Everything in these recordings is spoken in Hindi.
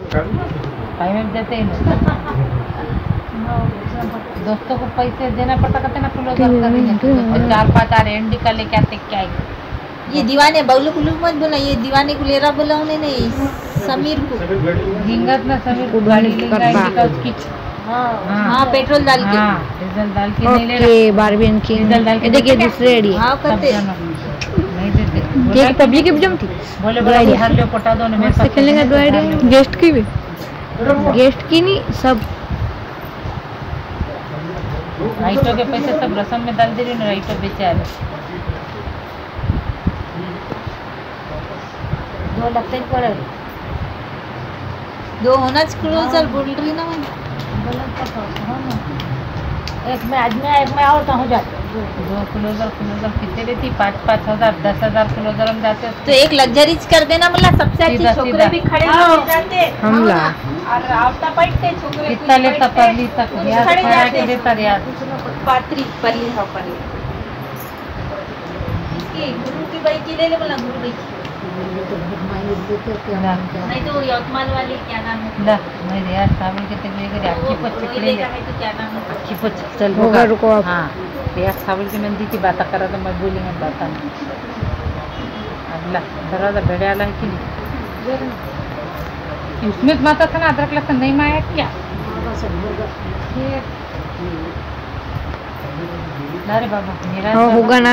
पेमेंट देते ही नहीं। दोस्तों को पैसे देना पड़ता कहते ना करेंगे। और चार पाँच आर एन डी का लेके आते क्या है। ये दीवाने बबलू कुल्लू मत बोला ये दीवाने को ले रहा बोला उन्हें नहीं समीर को। हिंगत ना सभी उड़न गाड़ी लेगा करवा। इंडिका उसकी हाँ हाँ। पेट्रोल डाल के। हाँ डीजल डाल के नहीं ले रहा। ओके बारबीएन की डीजल डाल के देखिए दूसरी आईडी हाँ करते। नहीं एक पब्लिक एग्ज़ाम थी बोले बोले। उधार लो पटा दो ना मेरे मस्त खेलने का आईडी गेस्ट की भी गेस्ट की नहीं सब राइटो के पैसे सब रसम में डाल दे रही ना राइटो बेचारे दो लगते ही पड़े दो होना क्लोजर बोल रही ना मैं एक में आज में एक में और कहाँ जाते दो क्लोजर क्लोजर कितने लेती पाँच पाँच हज़ार दस हज़ार क्लोजर हम जाते तो एक लग्जरीज कर देना बोला सबसे अच्छी सीधा- छोकरे सीधा। भी खड़े हो जाते। हमला। और आवता बैठते छोकरे कितना लेता परली तक यार खड़े खड़ा जाते। देता यार। पात्री परली हाँ परली इसकी गुरु की बाई की ले ले बोला गुरु बाई की। ला नहीं तो यवतमाल वाली क्या नाम है? ला नहीं यार सावन के लेकर अक्की वो- पच्ची करेंगे तो क्या नाम है? अक्की पच्ची चल होगा, रुको आप। हाँ तो यार सावन की नंदी की बात करा तो मैं बोली मैं बात नहीं अगला दरवाज़ा बेड़े वाला है कि नहीं? उसमें तो माता था ना अदरक लहसुन नहीं माया क्या? अरे बाबा मेरा हाँ होगा ना।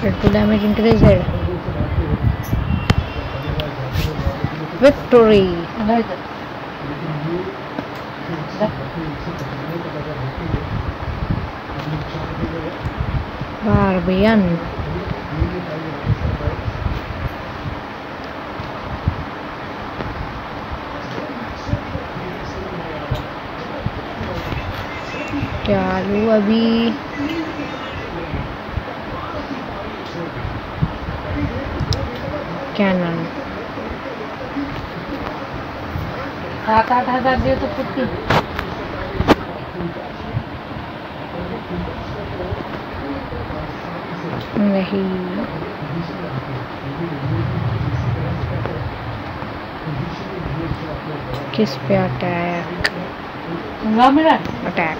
critical damage increased victory Barbarian चालू अभी कैनन सात आठ हज़ार तो कुत्ती नहीं। किस पे अटैक? मेरा अटैक।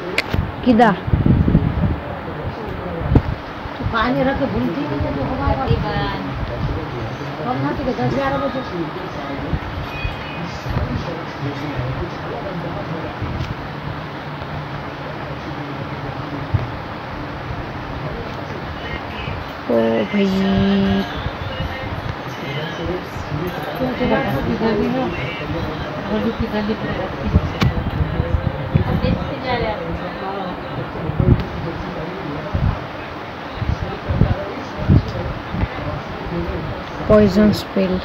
किधर? पानी रख के भूलती नहीं तो होगा कब ना तो दस ग्यारह बजे। ओ भाई। किधर भी हो बोली किधर भी पॉइजन स्पिल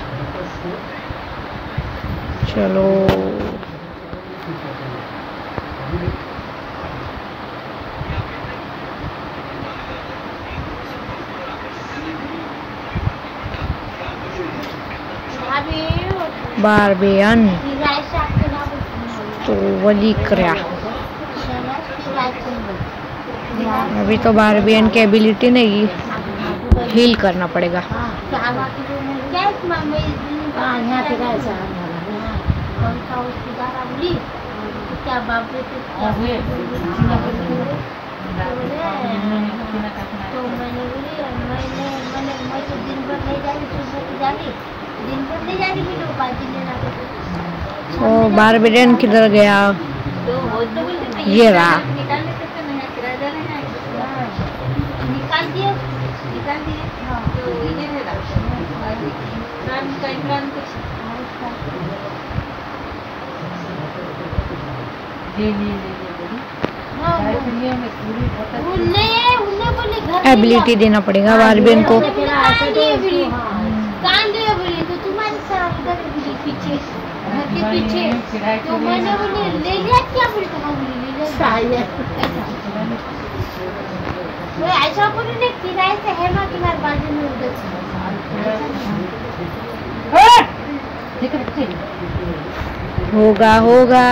चलो बारबेयन तो वली करया। अभी तो बारबेयन की एबिलिटी नहीं। हील करना पड़ेगा। तो मैंने बोली किधर गया? ये रहा। निकाल लेते निकाल दिए निकाल दिए तो इधर है और इमरान का इमरान कुछ? लिए ले ले बोली हाँ, चाय के लिए मैं पूरी बहुत उन्हें उन्हें बोले घर एबिलिटी देना पड़ेगा बारबेयन को कान दिए बोली तो ऐसा उधर बोली पीछे घर के पीछे। तो मैंने बोली ले लिया क्या बोली कहा बोली ले लिया? शायद। वो ऐसा बोली ने किराए से है ना तुम्हारे बाजू में उधर से ठीक है बच्चे होगा होगा।